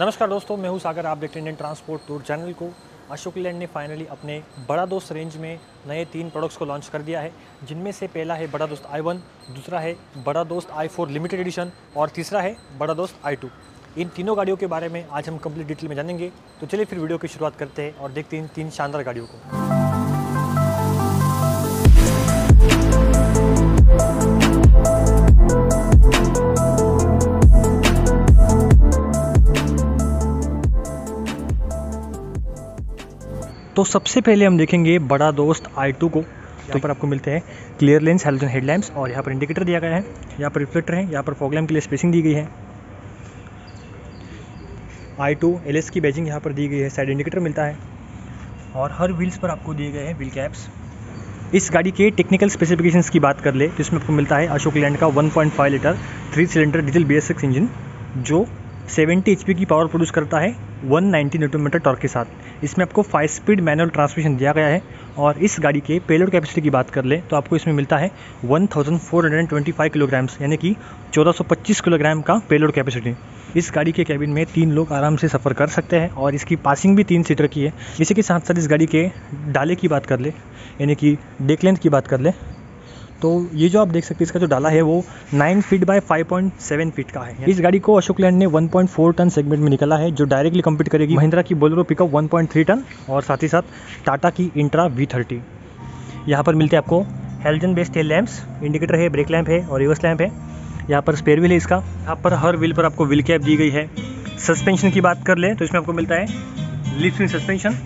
नमस्कार दोस्तों, मैं हूँ सागर, आप देख रहे हैं इंडियन ट्रांसपोर्ट टूर चैनल को। अशोक लैंड ने फाइनली अपने बड़ा दोस्त रेंज में नए तीन प्रोडक्ट्स को लॉन्च कर दिया है। जिनमें से पहला है बड़ा दोस्त आई वन दूसरा है Bada Dost I four limited addition और तीसरा है बड़ा दोस्त आई टू इन तीनों गाड़ियों के बारे में आज हम कंप्लीट डिटेल में जानेंगे। तो चलिए फिर वीडियो की शुरुआत करते हैं और देखते हैं इन तीन शानदार गाड़ियों को। तो सबसे पहले हम देखेंगे बड़ा दोस्त आई टू को। यहाँ पर आपको मिलते हैं क्लियर लेंस हेलोजन हेडलैम्प्स और यहाँ पर इंडिकेटर दिया गया है। यहाँ पर रिफ्लेक्टर है यहाँ पर फॉग के लिए स्पेसिंग दी गई है। आई टू एल एस की बैजिंग यहाँ पर दी गई है साइड इंडिकेटर मिलता है। और हर व्हील्स पर आपको दिए गए हैं व्हील कैप्स इस गाड़ी के टेक्निकल स्पेसिफिकेशंस की बात कर ले तो इसमें आपको मिलता है अशोक लैंड का 1.5 litre three cylinder diesel B engine जो 70 एच की पावर प्रोड्यूस करता है 190 न्यूटन मीटर टॉर्क के साथ। इसमें आपको फाइव स्पीड मैनुअल ट्रांसमिशन दिया गया है और इस गाड़ी के पेलोड कैपेसिटी की बात कर ले तो आपको इसमें मिलता है 1425 किलोग्राम्स यानी कि 1425 किलोग्राम का पेलोड कैपेसिटी इस गाड़ी के कैबिन में तीन लोग आराम से सफ़र कर सकते हैं और इसकी पासिंग भी तीन सीटर की है। इसी के साथ साथ इस गाड़ी के डाले की बात कर ले, यानी कि डेक लेंथ की बात कर ले तो ये जो आप देख सकते हैं, इसका जो डाला है वो 9 फीट बाय 5.7 फीट का है। इस गाड़ी को अशोक लैंड ने 1.4 टन सेगमेंट में निकाला है, जो डायरेक्टली कम्पीट करेगी महिंद्रा की बोलेरो पिकअप 1.3 टन और साथ ही साथ टाटा की इंट्रा वी थर्टी यहाँ पर मिलते हैं आपको halogen based tail lamps indicator है ब्रेक लैम्प है और रिवर्स लैम्प है। यहाँ पर स्पेयर व्हील है इसका। यहाँ पर हर व्हील पर आपको व्हील कैप दी गई है। सस्पेंशन की बात कर ले तो इसमें आपको मिलता है लिफ्ट सस्पेंशन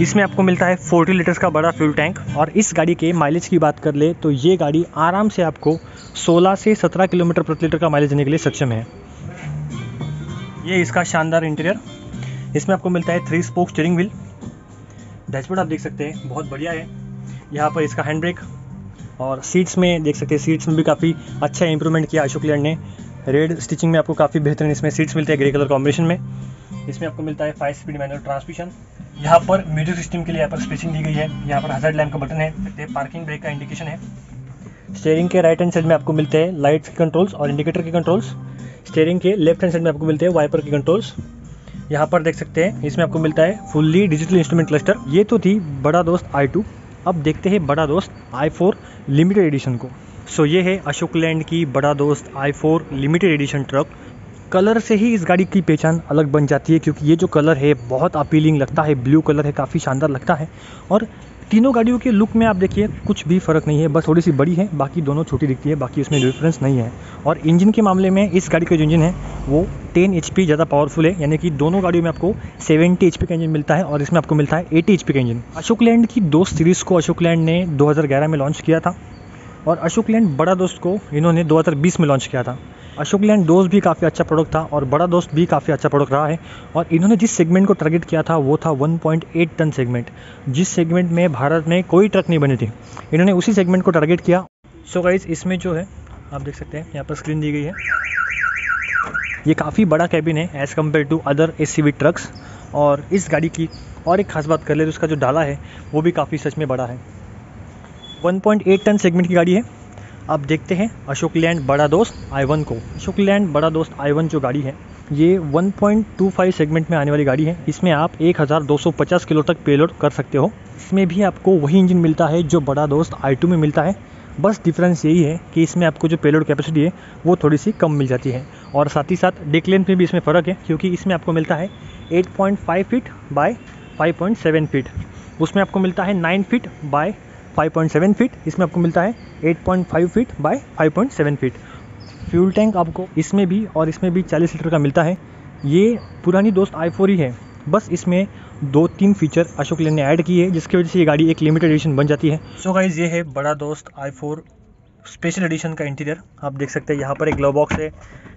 इसमें आपको मिलता है 40 लीटर्स का बड़ा फ्यूल टैंक। और इस गाड़ी के माइलेज की बात कर ले तो ये गाड़ी आराम से आपको 16 से 17 किलोमीटर प्रति लीटर का माइलेज देने के लिए सक्षम है। ये इसका शानदार इंटीरियर। इसमें आपको मिलता है three spoke steering wheel dashboard आप देख सकते हैं, बहुत बढ़िया है। यहाँ पर इसका हैंड ब्रेक और सीट्स में देख सकते हैं सीट्स में भी काफ़ी अच्छा इंप्रूवमेंट किया अशोक लैंड ने। रेड स्टिचिंग में आपको काफ़ी बेहतरीन इसमें सीट्स मिलते हैं ग्रे कलर कॉम्बिनेशन में। इसमें आपको मिलता है फाइव स्पीड मैनुअल ट्रांसमिशन यहाँ पर म्यूज़िक सिस्टम के लिए यहाँ पर स्पेसिंग दी गई है। यहाँ पर हजर लैम्प का बटन है पार्किंग ब्रेक का इंडिकेशन है। स्टेयरिंग के राइट हैंड साइड में आपको मिलते हैं लाइट्स के कंट्रोल्स और इंडिकेटर के कंट्रोल्स स्टेयरिंग के लेफ़्ट हैंड साइड में आपको मिलते हैं वाइपर के कंट्रोल्स यहाँ पर देख सकते हैं, इसमें आपको मिलता है फुल्ली डिजिटल इंस्ट्रूमेंट क्लस्टर ये तो थी बड़ा दोस्त आई टू अब देखते हैं बड़ा Dost I four limited addition को। सो ये है अशोक लैंड की Bada Dost I four limited edition truck colour से ही इस गाड़ी की पहचान अलग बन जाती है, क्योंकि ये जो कलर है, बहुत अपीलिंग लगता है ब्लू कलर है, काफ़ी शानदार लगता है। और तीनों गाड़ियों के लुक में आप देखिए, कुछ भी फ़र्क नहीं है, बस थोड़ी सी बड़ी है, बाकी दोनों छोटी दिखती है, बाकी उसमें डिफरेंस नहीं है। और इंजन के मामले में इस गाड़ी का जो इंजन है, वो 10 एच ज़्यादा पावरफुल है, यानी कि दोनों गाड़ियों में आपको 70 एच का इंजन मिलता है और इसमें आपको मिलता है 80 एच का इंजन अशोक लैंड की दो सीरीज़ को अशोक लैंड ने 2011 में लॉन्च किया था और अशोक लैंड बड़ा दोस्त को इन्होंने 2020 में लॉन्च किया था। अशोक लैंड दोस्त भी काफ़ी अच्छा प्रोडक्ट था और बड़ा दोस्त भी काफ़ी अच्छा प्रोडक्ट रहा है। और इन्होंने जिस सेगमेंट को टारगेट किया था, वो था 1.8 टन सेगमेंट जिस सेगमेंट में भारत में कोई ट्रक नहीं बनी थी, इन्होंने उसी सेगमेंट को टारगेट किया। सो गाइज़ इसमें जो है, आप देख सकते हैं, यहाँ पर स्क्रीन दी गई है। ये काफ़ी बड़ा कैबिन है as compare to others trucks और इस गाड़ी की और एक खास बात कर ले तो उसका जो डाला है, वो भी काफ़ी सच में बड़ा है। 1.8 टन सेगमेंट की गाड़ी है। अब देखते हैं अशोक लैंड बड़ा दोस्त आई वन को। अशोक लैंड बड़ा दोस्त आई वन जो गाड़ी है, ये 1.25 सेगमेंट में आने वाली गाड़ी है। इसमें आप 1250 किलो तक पेलोड कर सकते हो। इसमें भी आपको वही इंजन मिलता है जो बड़ा दोस्त आई में मिलता है। बस डिफरेंस यही है कि इसमें आपको जो पेलोड कैपेसिटी है, वो थोड़ी सी कम मिल जाती है। और साथ ही साथ डेक लेंथ में भी इसमें फ़र्क है, क्योंकि इसमें आपको मिलता है 8.5 फीट बाय 5.7 फीट उसमें आपको मिलता है 9 फीट बाय 5.7 फीट इसमें आपको मिलता है 8.5 feet by 5.7 feet fuel tank आपको इसमें भी और इसमें भी 40 लीटर का मिलता है। ये पुरानी दोस्त आई फोर ही है। बस इसमें दो तीन फीचर अशोक लेन ने ऐड किए हैं, जिसकी वजह से ये गाड़ी एक लिमिटेड एडिशन बन जाती है। सो so गाइज़ ये है Bada Dost I four special edition का इंटीरियर आप देख सकते हैं, यहाँ पर एक ग्लो बॉक्स है।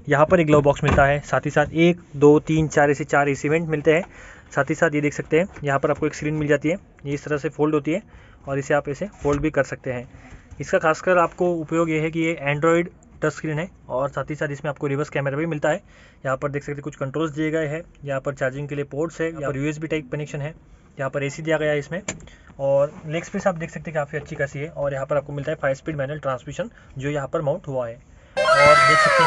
यहाँ पर एक ग्लो बॉक्स मिलता है। साथ ही साथ एक, दो, तीन, चार, ऐसे चार एसी वेंट मिलते हैं। साथ ही साथ ये देख सकते हैं यहाँ पर आपको एक स्क्रीन मिल जाती है ये इस तरह से फोल्ड होती है और इसे आप ऐसे फोल्ड भी कर सकते हैं। इसका खासकर आपको उपयोग ये है कि ये एंड्रॉयड टच स्क्रीन है और साथ ही साथ इसमें आपको रिवर्स कैमरा भी मिलता है। यहाँ पर देख सकते हैं कुछ कंट्रोल्स दिए गए हैं यहाँ पर चार्जिंग के लिए पोर्ट्स है यहाँ पर यूएसबी टाइप कनेक्शन है यहाँ पर एसी दिया गया है इसमें और लेग स्पेस आप देख सकते हैं काफ़ी अच्छी खासी है और यहाँ पर आपको मिलता है फाइव स्पीड मैनुअल ट्रांसमिशन जो यहाँ पर माउंट हुआ है। और देख सकते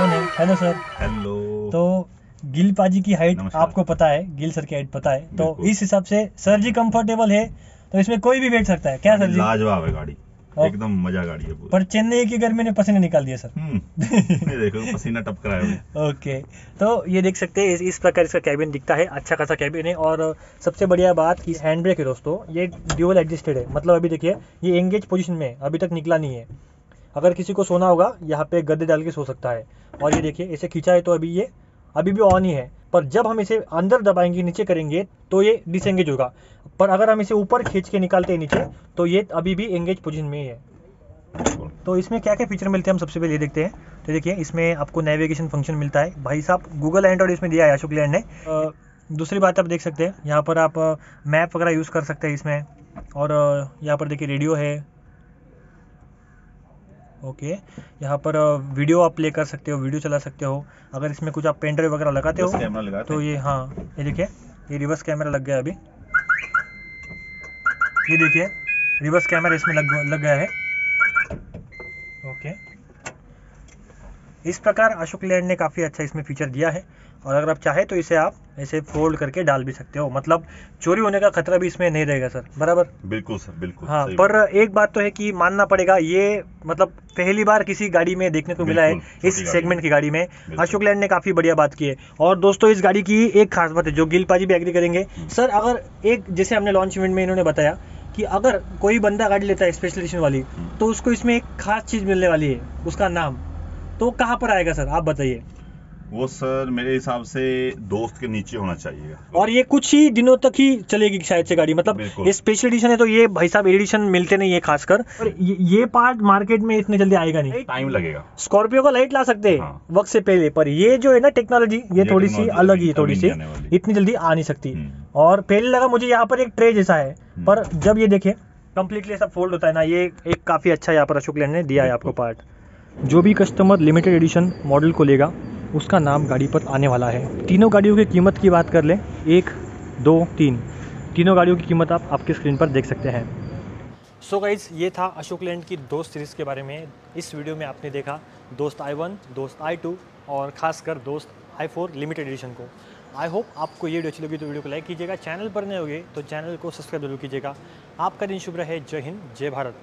हैं है? हेलो सर हेलो तो गिल पाजी की हाइट आपको पता है गिल सर की हाइट पता है। तो इस हिसाब से सर जी कंफर्टेबल है तो इसमें कोई भी बैठ सकता है। क्या सर जी? लाजवाब है गाड़ी। एकदम मज़ा गाड़ी है पर। चेन्नई की गर्मी ने पसीने निकाल दिया सर। हम्म। ये देखो पसीना टपक रहा है। ओके। तो ये देख सकते हैं इस, इस प्रकार इसका कैबिन दिखता है। अच्छा खासा कैबिन है। और सबसे बढ़िया बात इस हैंड ब्रेक है दोस्तों ये ड्यूअल एडजस्टेड है। मतलब अभी देखिए ये एंगेज पोजिशन में है, अभी तक निकला नहीं है। अगर किसी को सोना होगा यहाँ पे गद्दे डाल के सो सकता है। और ये देखिए इसे खींचा है तो अभी ये अभी भी ऑन ही है। पर जब हम इसे अंदर दबाएँगे, नीचे करेंगे तो ये डिसएंगेज होगा। पर अगर हम इसे ऊपर खींच के निकालते हैं नीचे तो ये अभी भी एंगेज पोजिशन में ही है। तो इसमें क्या क्या फीचर मिलते हैं हम सबसे पहले ये देखते हैं। तो देखिए, इसमें आपको नेविगेशन फ़ंक्शन मिलता है। भाई साहब गूगल एंड्रॉइड इसमें दिया है, अशोक लैंड ने। दूसरी बात आप देख सकते हैं। यहाँ पर आप मैप वगैरह यूज़ कर सकते हैं इसमें। और यहाँ पर देखिए रेडियो है। ओके। यहाँ पर वीडियो आप प्ले कर सकते हो वीडियो चला सकते हो। अगर इसमें कुछ आप पेन ड्राइव वगैरह लगाते हो कैमरा लगा तो ये हाँ ये देखिए ये रिवर्स कैमरा लग गया अभी। ये देखिए रिवर्स कैमरा इसमें लग लग गया है। ओके। इस प्रकार अशोक लैंड ने काफ़ी अच्छा इसमें फीचर दिया है। और अगर आप चाहे तो इसे आप ऐसे फोल्ड करके डाल भी सकते हो। मतलब चोरी होने का खतरा भी इसमें नहीं रहेगा सर। बराबर? बिल्कुल सर बिल्कुल हाँ पर एक बात तो है कि मानना पड़ेगा ये मतलब पहली बार किसी गाड़ी में देखने को मिला है इस सेगमेंट की गाड़ी में। अशोक लैंड ने काफ़ी बढ़िया बात की है। और दोस्तों इस गाड़ी की एक खास बात है जो गिल पाजी भी एग्री करेंगे। हम्म। सर अगर एक जैसे हमने लॉन्च इवेंट में इन्होंने बताया कि अगर कोई बंदा गाड़ी लेता है स्पेशल एडिशन वाली हम्म। तो उसको इसमें एक खास चीज़ मिलने वाली है उसका नाम। तो कहाँ पर आएगा सर? आप बताइए। वो सर मेरे हिसाब से दोस्त के नीचे होना चाहिए। और ये कुछ ही दिनों तक ही चलेगी शायद से गाड़ी। मतलब ये स्पेशल एडिशन है तो ये भाई साहब एडिशन मिलते नहीं है खासकर। और ये, ये पार्ट मार्केट में इतने जल्दी आएगा नहीं। टाइम लगेगा। स्कॉर्पियो का लाइट ला सकते हैं हाँ। वक्त से पहले पर ये जो है ना टेक्नोलॉजी ये ये थोड़ी सी अलग ही थोड़ी सी। इतनी जल्दी आ नहीं सकती। हम्म। और पहले लगा मुझे यहाँ पर एक ट्रे जैसा है हम्म। पर जब ये देखे कम्प्लीटली ऐसा फोल्ड होता है ना ये एक काफ़ी अच्छा यहाँ पर अशोक लैंड ने दिया है आपको पार्ट जो भी कस्टमर लिमिटेड एडिशन मॉडल को लेगा उसका नाम गाड़ी पर आने वाला है। तीनों गाड़ियों की कीमत की बात कर लें, एक, दो, तीन। तीनों गाड़ियों की कीमत आप आपके स्क्रीन पर देख सकते हैं। सो so गाइज़ ये था अशोक लैंड की दोस्त सीरीज़ के बारे में। इस वीडियो में आपने देखा दोस्त आई वन दोस्त आई टू और खासकर दोस्त आई फोर लिमिटेड एडिशन को। आई होप आपको ये वीडियो अच्छी लगी तो वीडियो को लाइक कीजिएगा। चैनल पर नए होगे तो चैनल को सब्सक्राइब ज़रूर कीजिएगा। आपका दिन शुभ रहे। जय हिंद, जय भारत।